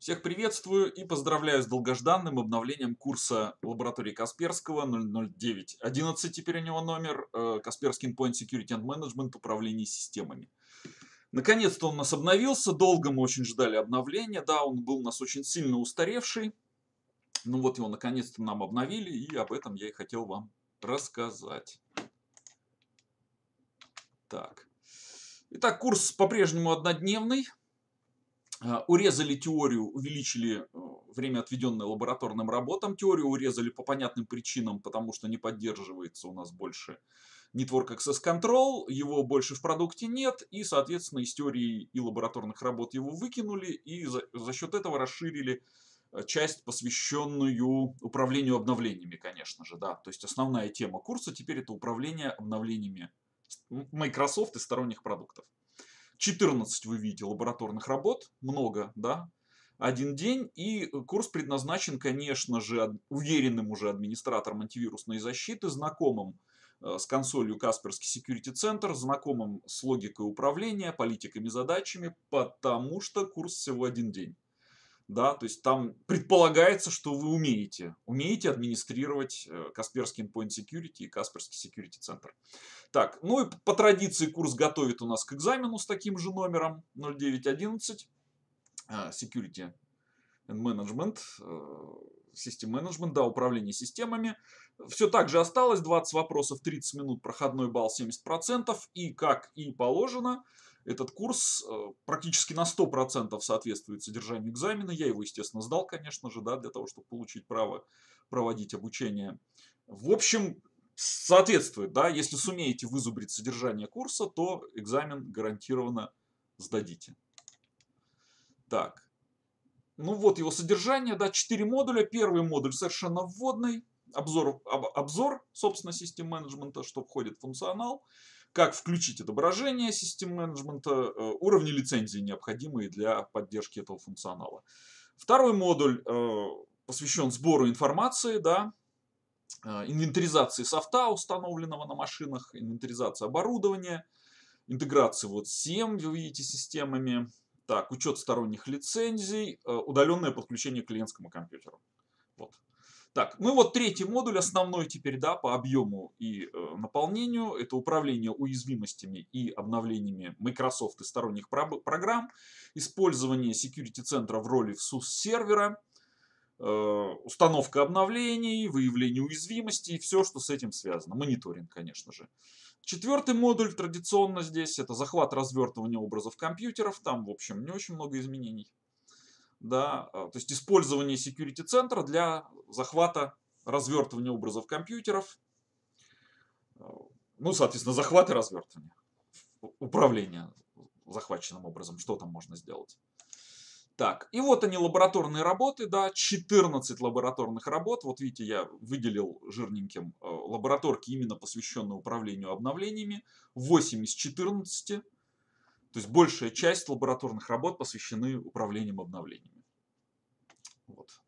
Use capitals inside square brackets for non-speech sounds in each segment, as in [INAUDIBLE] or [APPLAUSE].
Всех приветствую и поздравляю с долгожданным обновлением курса лаборатории Касперского 00911, теперь у него номер, э, Касперский Endpoint Security and Management, управление системами. Наконец-то он у нас обновился, долго мы очень ждали обновления, да, он был у нас очень сильно устаревший, ну вот его наконец-то нам обновили, и об этом я и хотел вам рассказать. Так. Итак, курс по-прежнему однодневный, урезали теорию, увеличили э, время, отведенное лабораторным работам. Теорию урезали по понятным причинам, потому что не поддерживается у нас больше Network Access Control, его больше в продукте нет, и, соответственно, из теории и лабораторных работ его выкинули, и за, за счет этого расширили э, часть, посвященную управлению обновлениями, конечно же, да. То есть основная тема курса теперь это управление обновлениями Microsoft и сторонних продуктов. 14 вы видите лабораторных работ, много, да, один день. И курс предназначен, конечно же, уверенным уже администратором антивирусной защиты, знакомым э, с консолью Касперский Security Center, знакомым с логикой управления, политиками, задачами, потому что курс всего один день. Да, то есть там предполагается, что вы умеете, умеете администрировать э, Касперский Endpoint Security и Касперский Security Center. Так, ну и по традиции курс готовит у нас к экзамену с таким же номером 0911. А, security and Management, System Management, да, управление системами. Все так же осталось, 20 вопросов, 30 минут, проходной балл 70%. И как и положено, этот курс э, практически на 100% соответствует содержанию экзамена. Я его, естественно, сдал, конечно же, да, для того, чтобы получить право проводить обучение. В общем, соответствует, да, если сумеете вызубрить содержание курса, то экзамен гарантированно сдадите. Так, ну вот его содержание, да, 4 модуля. Первый модуль совершенно вводный, обзор, об, обзор собственно, систем менеджмента, что входит в функционал, как включить отображение систем менеджмента, э, уровни лицензии, необходимые для поддержки этого функционала. Второй модуль э, посвящен сбору информации, да, Э, инвентаризации софта, установленного на машинах, инвентаризация оборудования, интеграции вот с SIEM, вы видите, системами, так, учет сторонних лицензий, э, удаленное подключение к клиентскому компьютеру. Вот. Так, ну вот третий модуль, основной теперь, да, по объему и э, наполнению, это управление уязвимостями и обновлениями Microsoft и сторонних программ, использование security центра в роли SUS сервера, Э, установка обновлений, выявление уязвимостей и все, что с этим связано. Мониторинг, конечно же. Четвертый модуль традиционно здесь это захват развертывания образов компьютеров. Там, в общем, не очень много изменений. Да, э, то есть использование security центра для захвата развертывания образов компьютеров. Э, ну, соответственно, захват и развертывание. Управление захваченным образом. Что там можно сделать? Так, и вот они лабораторные работы, да, 14 лабораторных работ. Вот видите, я выделил жирненьким э, лабораторки, именно посвященные управлению обновлениями. 8 из 14. То есть большая часть лабораторных работ посвящены управлением обновлениями. Вот.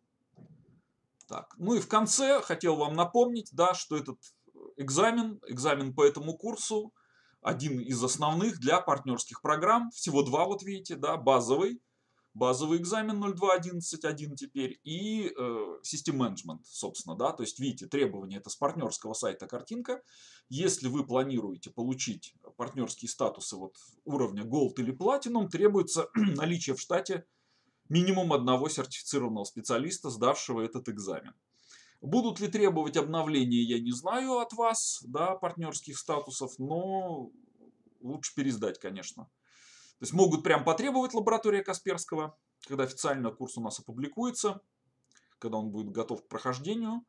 Так, ну и в конце хотел вам напомнить, да, что этот экзамен, экзамен по этому курсу, один из основных для партнерских программ. Всего два, вот видите, да, базовый базовый экзамен 02.11.1 теперь и э, System Management, собственно, да, то есть видите, требования это с партнерского сайта картинка. Если вы планируете получить партнерские статусы вот уровня Gold или Platinum, требуется [CLEARS THROAT] наличие в штате минимум одного сертифицированного специалиста, сдавшего этот экзамен. Будут ли требовать обновления, я не знаю от вас, да, партнерских статусов, но лучше пересдать, конечно. То есть могут прям потребовать лаборатория Касперского, когда официально курс у нас опубликуется, когда он будет готов к прохождению,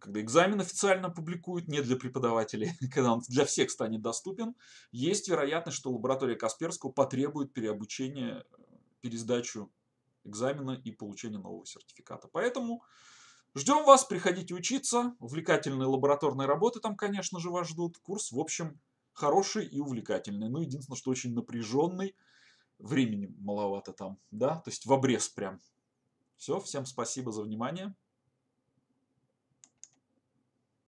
когда экзамен официально публикуют, не для преподавателей, [LAUGHS] когда он для всех станет доступен, есть вероятность, что лаборатория Касперского потребует переобучения, пересдачу экзамена и получения нового сертификата. Поэтому ждем вас, приходите учиться, увлекательные лабораторные работы там, конечно же, вас ждут. Курс, в общем, хороший и увлекательный. Ну, единственное, что очень напряженный. Времени маловато там, да, то есть в обрез прям. Все, всем спасибо за внимание.